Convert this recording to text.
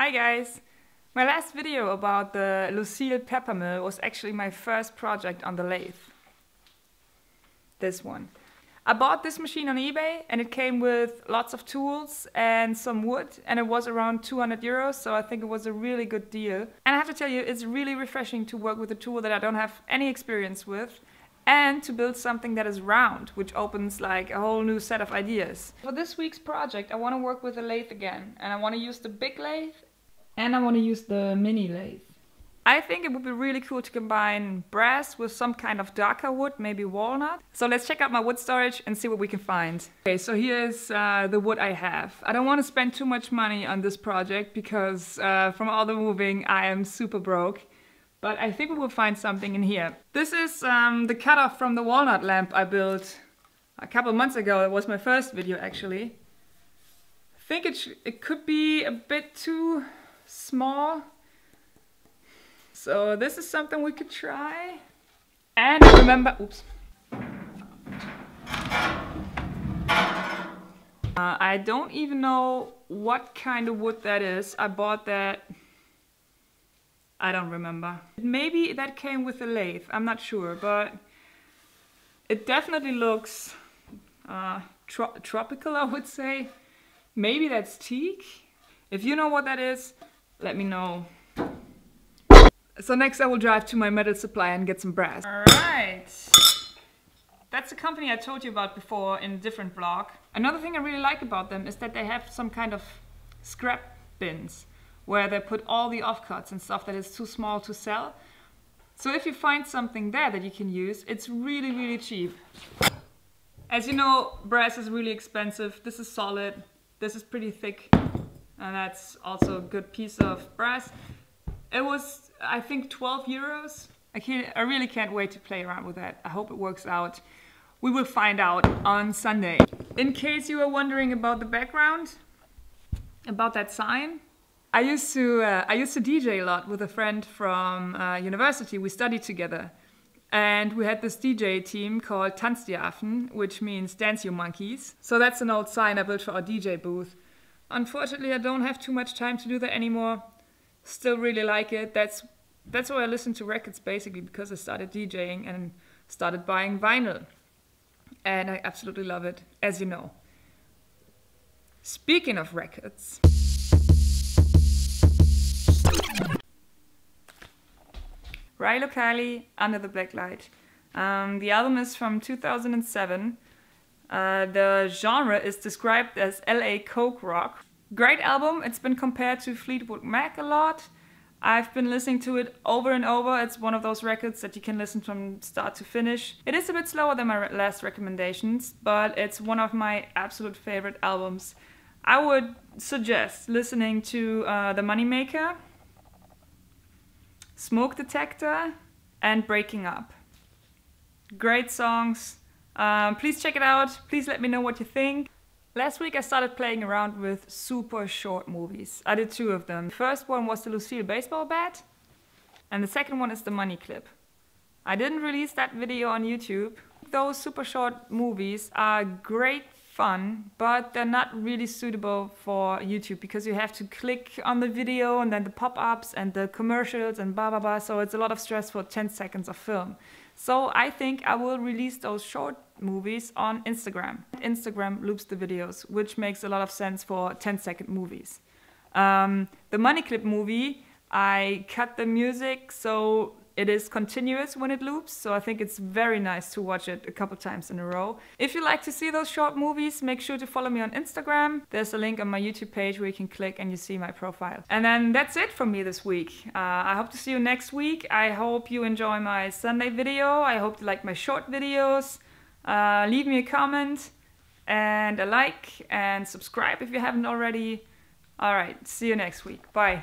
Hi guys! My last video about the Lucille pepper mill was actually my first project on the lathe. This one. I bought this machine on eBay and it came with lots of tools and some wood and it was around 200 euros so I think it was a really good deal. And I have to tell you it's really refreshing to work with a tool that I don't have any experience with and to build something that is round, which opens like a whole new set of ideas. For this week's project, I want to work with a lathe again, and I want to use the big lathe, and I want to use the mini lathe. I think it would be really cool to combine brass with some kind of darker wood, maybe walnut. So let's check out my wood storage and see what we can find. Okay, so here's uh, the wood I have. I don't want to spend too much money on this project because uh, from all the moving I am super broke but I think we will find something in here. This is um, the cutoff from the walnut lamp I built a couple months ago. It was my first video actually. I think it, it could be a bit too small. So this is something we could try. And remember, oops. Uh, I don't even know what kind of wood that is. I bought that I don't remember. Maybe that came with the lathe, I'm not sure, but it definitely looks uh, tro tropical, I would say. Maybe that's teak. If you know what that is, let me know. So next I will drive to my metal supply and get some brass. Alright. That's the company I told you about before in a different vlog. Another thing I really like about them is that they have some kind of scrap bins where they put all the offcuts and stuff that is too small to sell. So if you find something there that you can use, it's really, really cheap. As you know, brass is really expensive. This is solid, this is pretty thick, and that's also a good piece of brass. It was, I think, 12 euros. I, can't, I really can't wait to play around with that. I hope it works out. We will find out on Sunday. In case you are wondering about the background, about that sign, I used to uh, I used to DJ a lot with a friend from uh, university. We studied together, and we had this DJ team called Tanzdiafen, which means Dance You Monkeys. So that's an old sign I built for our DJ booth. Unfortunately, I don't have too much time to do that anymore. Still really like it. That's that's why I listen to records basically because I started DJing and started buying vinyl, and I absolutely love it, as you know. Speaking of records. Rilo Kiley, Under the Blacklight. Um, the album is from 2007. Uh, the genre is described as LA Coke rock. Great album. It's been compared to Fleetwood Mac a lot. I've been listening to it over and over. It's one of those records that you can listen from start to finish. It is a bit slower than my last recommendations, but it's one of my absolute favorite albums. I would suggest listening to uh, The Moneymaker Smoke Detector, and Breaking Up. Great songs. Um, please check it out. Please let me know what you think. Last week I started playing around with super short movies. I did two of them. The first one was the Lucille baseball bat, and the second one is the money clip. I didn't release that video on YouTube. Those super short movies are great fun, but they're not really suitable for YouTube because you have to click on the video and then the pop-ups and the commercials and blah blah blah. So it's a lot of stress for 10 seconds of film. So I think I will release those short movies on Instagram. Instagram loops the videos, which makes a lot of sense for 10 second movies. Um, the money clip movie, I cut the music so it is continuous when it loops, so I think it's very nice to watch it a couple times in a row. If you like to see those short movies, make sure to follow me on Instagram. There's a link on my YouTube page where you can click and you see my profile. And then that's it from me this week. Uh, I hope to see you next week. I hope you enjoy my Sunday video. I hope you like my short videos. Uh, leave me a comment and a like and subscribe if you haven't already. Alright, see you next week. Bye.